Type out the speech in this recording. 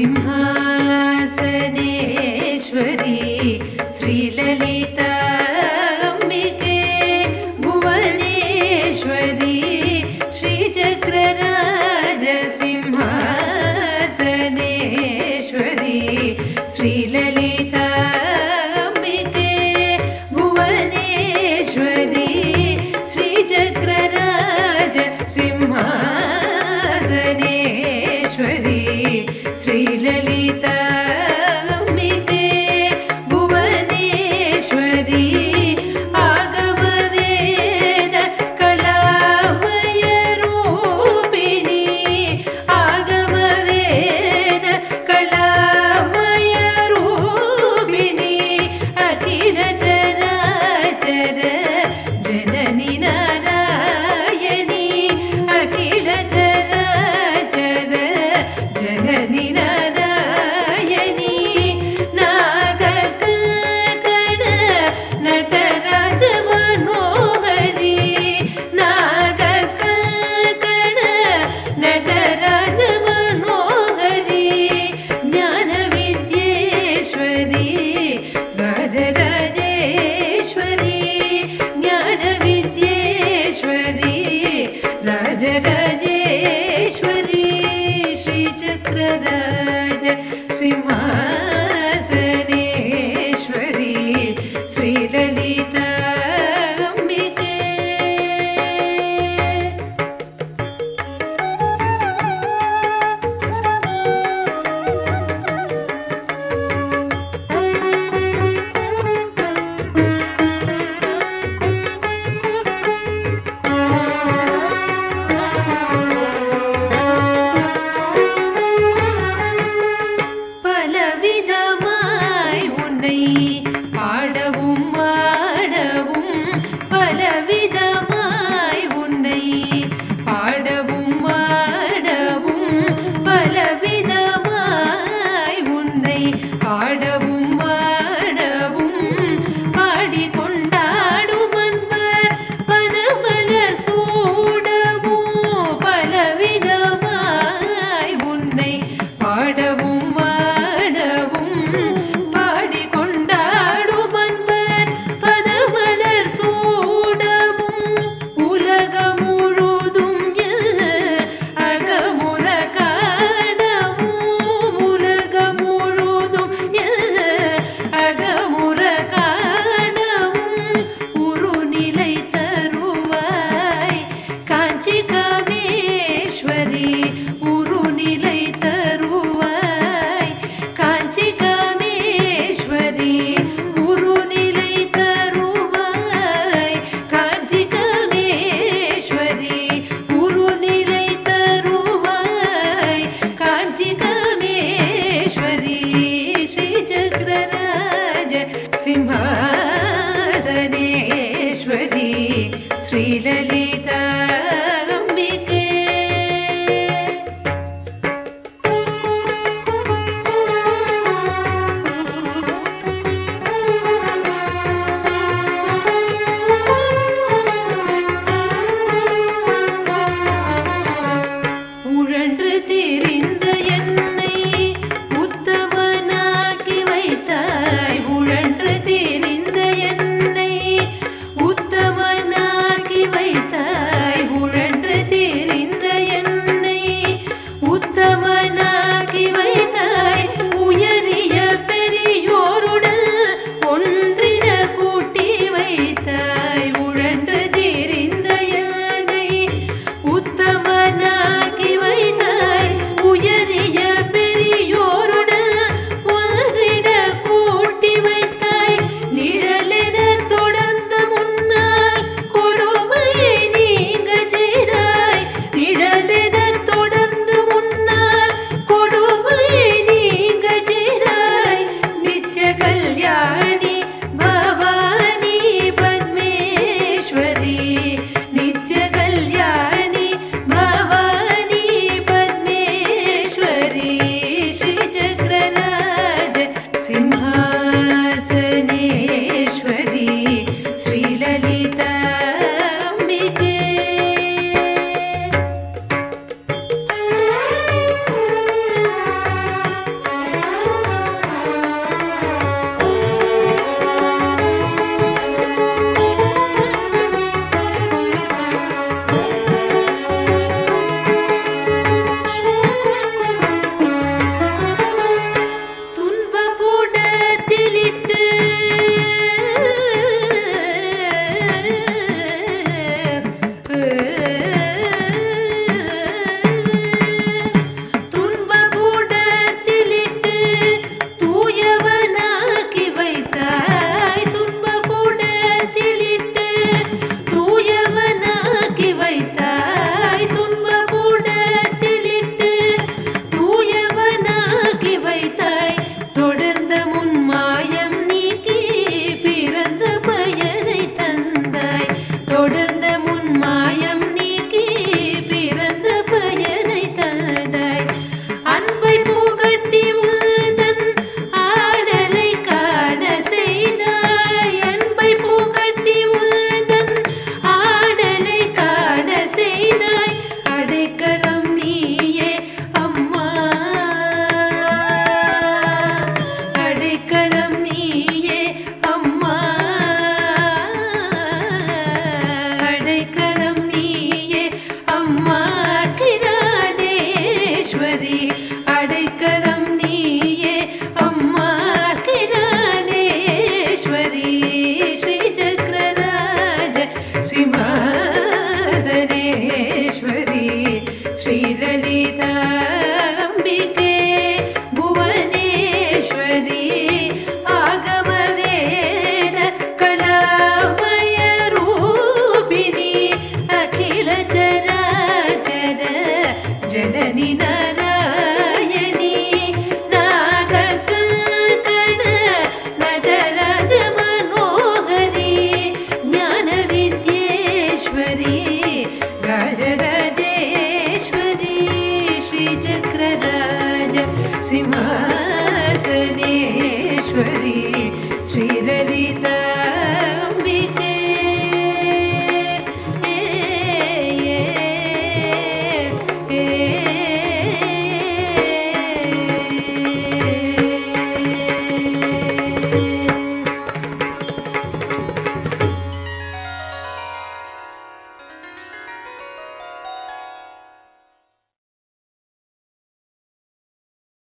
seem hard. Simhasaneshwari.